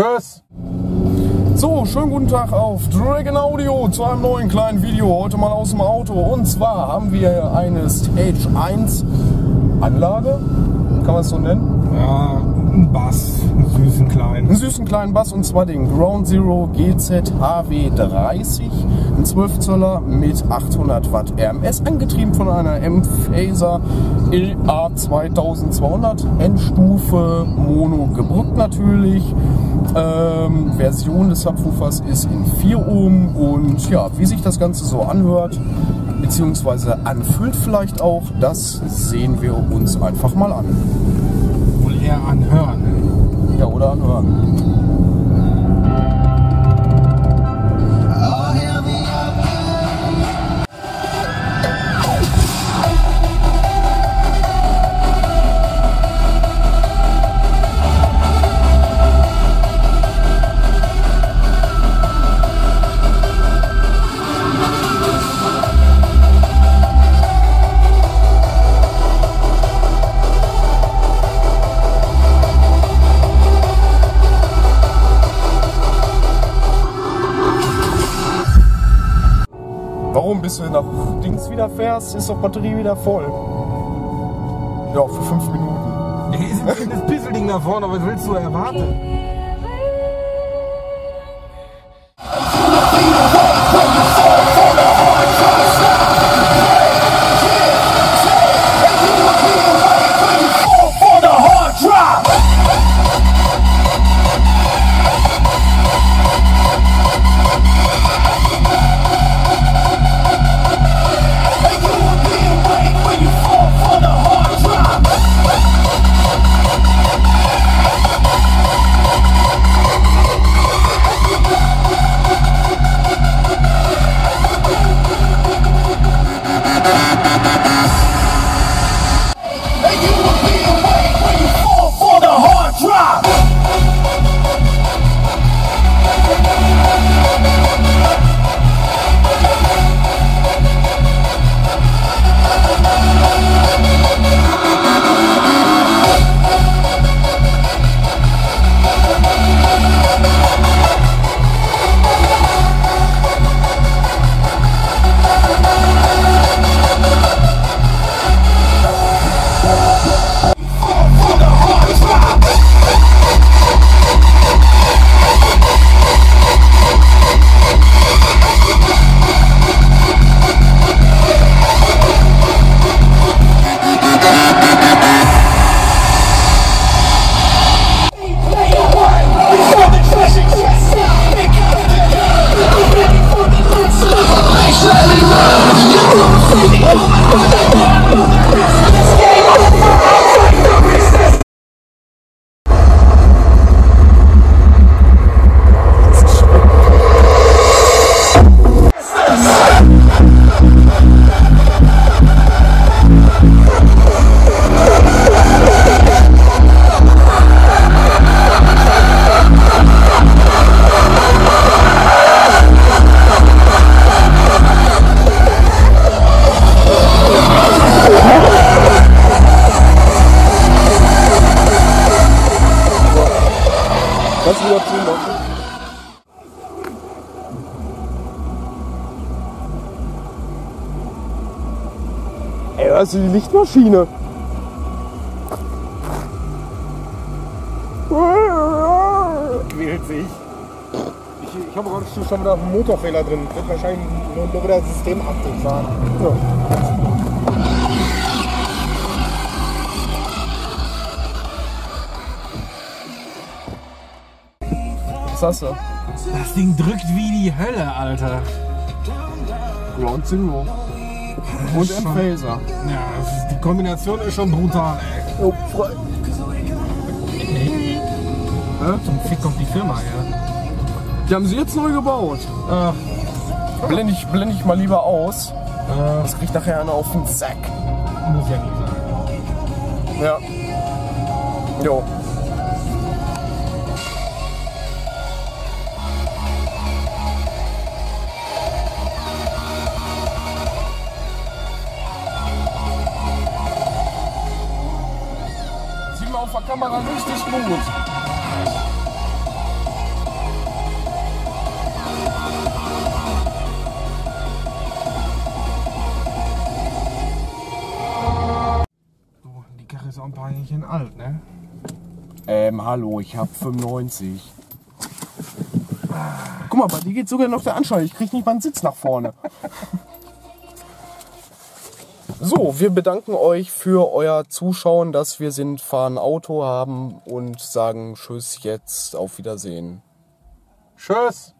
Tschüss. So, schönen guten Tag auf Dragon Audio zu einem neuen kleinen Video. Heute mal aus dem Auto. Und zwar haben wir eine Stage 1 Anlage. Kann man es so nennen? Ja, ein Bass, einen süßen kleinen. Einen süßen kleinen Bass und zwar den Ground Zero GZ HW30. Ein 12 Zöller mit 800 Watt RMS, angetrieben von einer M-Phaser EA 2200. Endstufe Mono gebrückt natürlich. Ähm, Version des Subwoofers ist in 4 Ohm und ja, wie sich das Ganze so anhört, beziehungsweise anfühlt vielleicht auch, das sehen wir uns einfach mal an. Ja, Bis du nach Dings wieder fährst, ist doch Batterie wieder voll. Ja, für fünf Minuten. Hier ist ein kleines Pisselding da vorne, was willst du erwarten? Ha ha ha! Kannst du wieder zumachen? Ey, hörst du die Lichtmaschine? Quält sich. Ich, ich habe gerade schon wieder einen Motorfehler drin. Wird wahrscheinlich nur, nur wieder Systemupdate sein. Was hast du? Das Ding drückt wie die Hölle, Alter. Ground Zero. Und Schon- M-Phaser. Ja, ist, die Kombination ist schon brutal, ey. Oh, frei. Zum Fick kommt die Firma, ja. Die haben sie jetzt neu gebaut. Ach, Blende ich, blend ich mal lieber aus. äh, Das kriegt nachher einer auf den Sack. muss ja nicht sein. Ja. Jo. vor Kamera richtig gut. So, die Karre ist auch ein paar Jährchen alt, ne? Ähm, hallo, ich hab 95. Guck mal, bei dir geht sogar noch der Anschlag. Ich krieg nicht mal einen Sitz nach vorne. So, wir bedanken euch für euer Zuschauen, dass wir sind, fahren Auto haben und sagen Tschüss jetzt, auf Wiedersehen. Tschüss!